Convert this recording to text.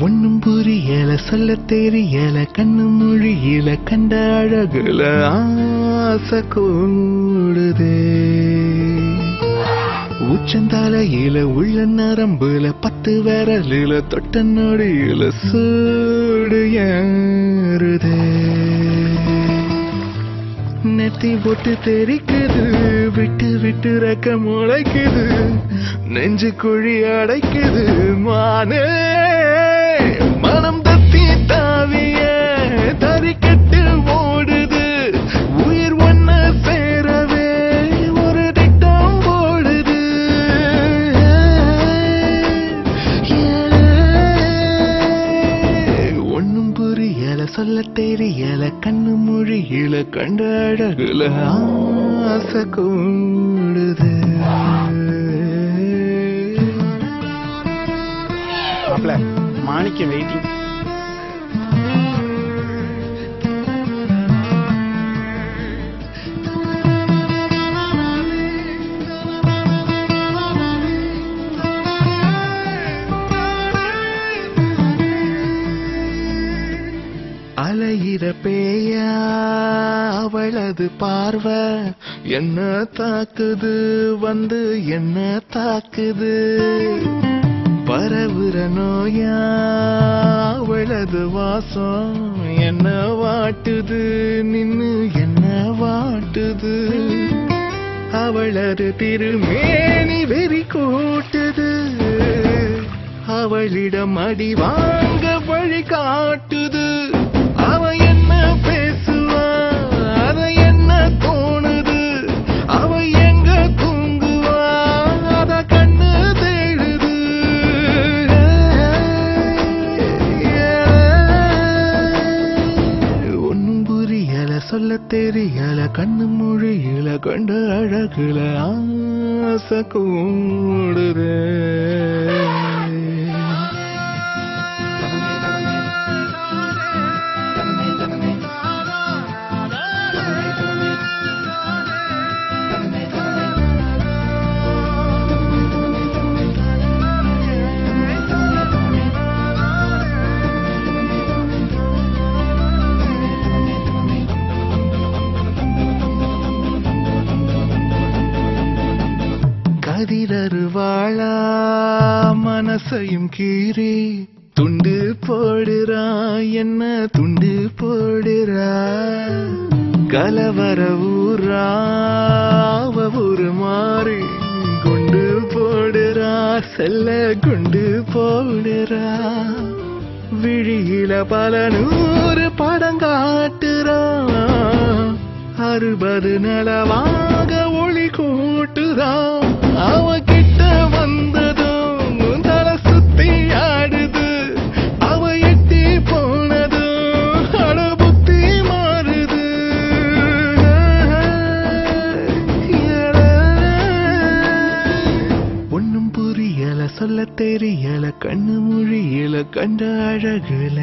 ஒன்னும் புரியல சொல்ல தெரியல கண்ணு மொழியில கண்ட அழகுல ஆசை கூடுதே. உச்சந்தாலையில உள்ள நரம்புல பத்து விரலில தொட்ட நொடியில சூடு ஏறுதே. நெத்தி போட்டு தெரிக்குது விட்டு விட்டு ரெக்க முளைக்குது நெஞ்சு குழி அடைக்குது மானே சொல்ல தெரியல கண்ணு மொழியில கண்ட அழகுல ஆசை கூடுது. மாப்ள மாணிக்க வெயிட்டிங் பேய அவளது பார்வை என்ன தாக்குது? வந்து என்ன தாக்குது? பரவுற நோயா அவளது வாசம் என்ன வாட்டுது? நின்னு என்ன வாட்டுது? அவளது திருமேனி வெறி கூட்டுது. அவளிடம் அடி வாங்க வழி காட்டு சொல்ல தெரியல கண்ணு மொழியில கண்ட அழகுல ஆசை கூடுதே. வாழா மனசையும் கீறி. துண்டு போடுறா என்ன துண்டு போடுறா? கலவர ஊரா ஒரு மாறி குண்டு போடுறா செல்ல குண்டு போடுறா. விழியில பல நூறு படம் காட்டுறா. அறுபது நலவாக ஒளி கூட்டுதா சொல்ல தெரியல கண்ணு மொழியில கண்ட அழகுல.